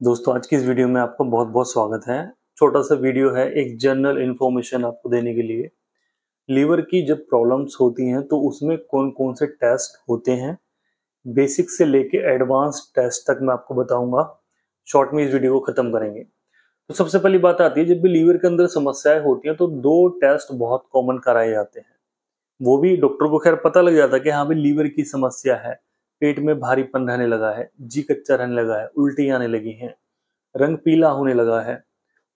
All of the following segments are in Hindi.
दोस्तों, आज की इस वीडियो में आपका बहुत बहुत स्वागत है। छोटा सा वीडियो है एक जनरल इन्फॉर्मेशन आपको देने के लिए। लीवर की जब प्रॉब्लम्स होती हैं तो उसमें कौन कौन से टेस्ट होते हैं? बेसिक से लेके एडवांस टेस्ट तक मैं आपको बताऊँगा। शॉर्ट में इस वीडियो को खत्म करेंगे। तो सबसे पहली बात आती है, जब भी लीवर के अंदर समस्याएँ होती हैं तो दो टेस्ट बहुत कॉमन कराए जाते हैं। वो भी डॉक्टर को खैर पता लग जाता है कि हाँ भाई लीवर की समस्या है। पेट में भारीपन रहने लगा है, जी कच्चा रहने लगा है उल्टी आने लगी है, रंग पीला होने लगा है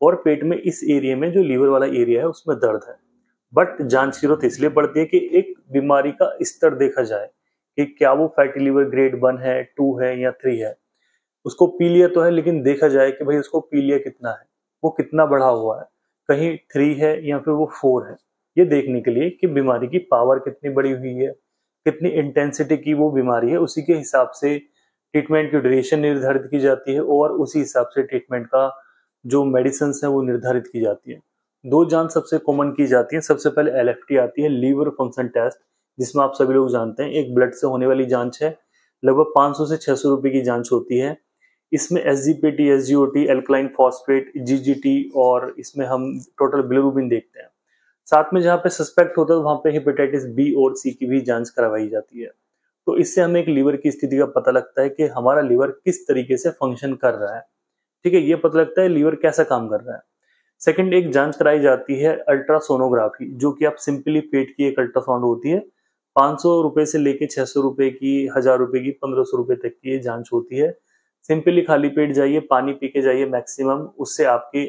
और पेट में इस एरिया में जो लीवर वाला एरिया है उसमें दर्द है। बट जाँच की ज़रूरत इसलिए पड़ती है कि एक बीमारी का स्तर देखा जाए कि क्या वो फैटी लीवर ग्रेड वन है टू है या थ्री है। उसको पीलिया तो है, लेकिन देखा जाए कि भाई उसको पीलिया कितना है, वो कितना बढ़ा हुआ है, कहीं थ्री है या फिर वो फोर है। ये देखने के लिए कि बीमारी की पावर कितनी बड़ी हुई है कितनी इंटेंसिटी की वो बीमारी है, उसी के हिसाब से ट्रीटमेंट की ड्यूरेशन निर्धारित की जाती है और उसी हिसाब से ट्रीटमेंट का जो मेडिसिन है वो निर्धारित की जाती है। दो जाँच सबसे कॉमन की जाती है। सबसे पहले एलएफटी आती है लीवर फ़ंक्शन टेस्ट जिसमें आप सभी लोग जानते हैं, एक ब्लड से होने वाली जाँच है। लगभग 500 से 600 रुपए की जाँच होती है। इसमें S G P T S G O T alkaline phosphate G G T और इसमें हम टोटल बिलोरुबिन देखते हैं। साथ में जहाँ पे सस्पेक्ट होता है वहाँ पे हेपेटाइटिस बी और सी की भी जाँच करवाई जाती है। तो इससे हमें एक लीवर की स्थिति का पता लगता है कि हमारा लीवर किस तरीके से फ़ंक्शन कर रहा है। ठीक है, ये पता लगता है लीवर कैसा काम कर रहा है। सेकंड एक जाँच कराई जाती है अल्ट्रासोनोग्राफी जो कि आप सिंपली पेट की एक अल्ट्रासाउंड होती है। पाँच सौ रुपए से लेके छह सौ की, हज़ार रुपए की, पंद्रह सौ रुपए तक की ये जाँच होती है। सिंपली खाली पेट जाइए, पानी पी के जाइए मैक्सिमम उससे आपकी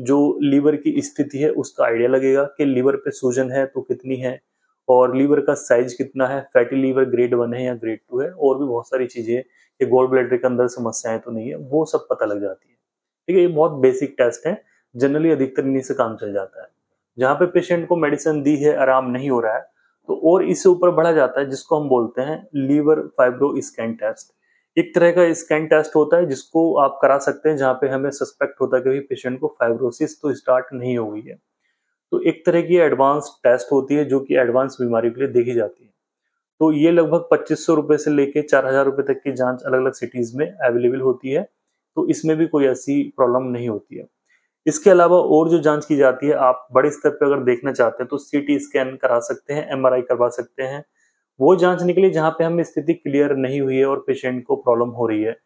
जो लीवर की स्थिति है, उसका आइडिया लगेगा कि लीवर पे सूजन है तो कितनी है और लीवर का साइज़ कितना है, फैटी लीवर ग्रेड वन है या ग्रेड टू है, और भी बहुत सारी चीज़ें कि गोल्ड ब्लैडर के अंदर समस्याएँ तो नहीं है, वो सब पता लग जाती है। ठीक है, ये बहुत बेसिक टेस्ट है जनरली अधिकतर इन्हीं से काम चल जाता है। जहाँ पे पेशेंट को मेडिसिन दी है, आराम नहीं हो रहा है तो और इससे ऊपर बढ़ा जाता है, जिसको हम बोलते हैं लीवर फाइब्रो स्कैन टेस्ट एक तरह का स्कैन टेस्ट होता है जिसको आप करा सकते हैं जहाँ पे हमें सस्पेक्ट होता है कि पेशेंट को फाइब्रोसिस तो स्टार्ट नहीं हो गई है। तो एक तरह की एडवांस टेस्ट होती है जो कि एडवांस बीमारी के लिए देखी जाती है। तो ये लगभग पच्चीस सौ रुपए से लेके चार हज़ार रुपए तक की जाँच अलग अलग सिटीज़ में अवेलेबल होती है। तो इसमें भी कोई ऐसी प्रॉब्लम नहीं होती है। इसके अलावा और जो जाँच की जाती है, आप बड़े स्तर पर अगर देखना चाहते हैं तो सीटी स्कैन करा सकते हैं एमआरआई करवा सकते हैं। वो जाँच निकली जहाँ पे हमें स्थिति क्लियर नहीं हुई है और पेशेंट को प्रॉब्लम हो रही है।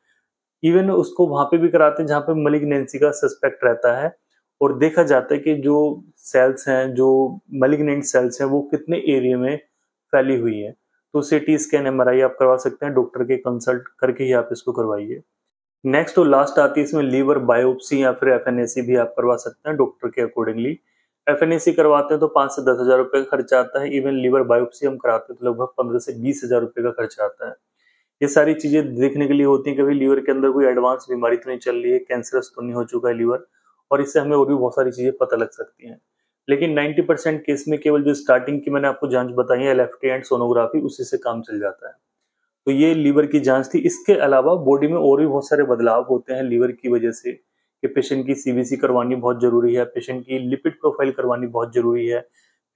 इवन उसको वहाँ पे भी कराते हैं जहाँ पे मलिग्नेंसी का सस्पेक्ट रहता है और देखा जाता है कि जो सेल्स हैं, जो मलिग्नेंट सेल्स हैं, वो कितने एरिया में फैली हुई है। तो सिटी स्कैन एमआरआई आप करवा सकते हैं डॉक्टर के कंसल्ट करके ही आप इसको करवाइए। नेक्स्ट और लास्ट आती है इसमें लीवर बायोप्सी या फिर एफ़ भी आप करवा सकते हैं डॉक्टर के अकॉर्डिंगली एफ़ करवाते हैं तो पाँच से दस हज़ार रुपये का खर्चा आता है। इवन लीवर बायोप्सी हम कराते हैं तो लगभग पंद्रह से बीस हज़ार रुपये का खर्चा आता है। ये सारी चीज़ें देखने के लिए होती हैं कभी लीवर के अंदर कोई एडवांस बीमारी तो नहीं चल रही है कैंसरस तो नहीं हो चुका है लीवर और इससे हमें और भी बहुत सारी चीज़ें पता लग सकती हैं। लेकिन 90 परसेंट केस में केवल जो स्टार्टिंग की मैंने आपको जाँच बताई है एल एंड सोनोग्राफी उसी से काम चल जाता है। तो ये लीवर की जाँच थी। इसके अलावा बॉडी में और भी बहुत सारे बदलाव होते हैं लीवर की वजह से। कि पेशेंट की सीबीसी करवानी बहुत ज़रूरी है पेशेंट की लिपिड प्रोफ़ाइल करवानी बहुत ज़रूरी है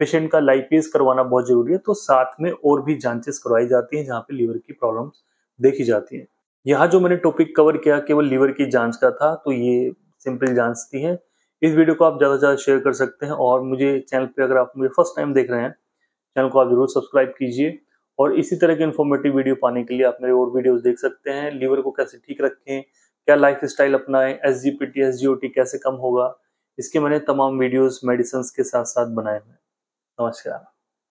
पेशेंट का लाइपेज करवाना बहुत ज़रूरी है तो साथ में और भी जांचेस करवाई जाती हैं जहाँ पे लीवर की प्रॉब्लम्स देखी जाती हैं। यहाँ जो मैंने टॉपिक कवर किया केवल लीवर की जाँच का था तो ये सिंपल जाँच थी है। इस वीडियो को आप ज़्यादा से ज़्यादा शेयर कर सकते हैं और मुझे चैनल पे अगर आप मुझे फ़र्स्ट टाइम देख रहे हैं चैनल को आप ज़रूर सब्सक्राइब कीजिए। और इसी तरह के इन्फॉर्मेटिव वीडियो पाने के लिए आप मेरे और वीडियोस देख सकते हैं लीवर को कैसे ठीक रखें क्या लाइफ स्टाइल अपनाएँ S G P T S G O T कैसे कम होगा, इसके मैंने तमाम वीडियोस मेडिसन्स के साथ साथ बनाए हैं। नमस्कार।